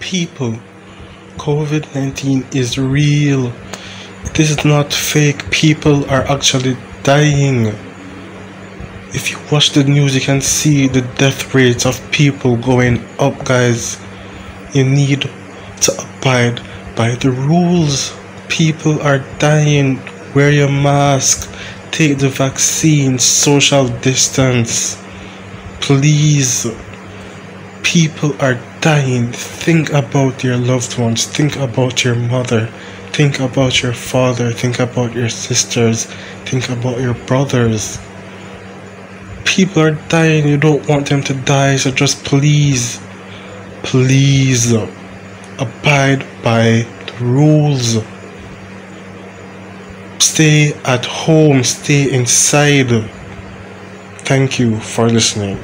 People, COVID 19 is real. This is not fake. People are actually dying. If you watch the news, you can see the death rates of people going up, guys. You need to abide by the rules. People are dying. Wear your mask. Take the vaccine. Social distance. Please. People are dying. Think about your loved ones. Think about your mother. Think about your father. Think about your sisters. Think about your brothers. People are dying. You don't want them to die. So just please, please abide by the rules. Stay at home. Stay inside. Thank you for listening.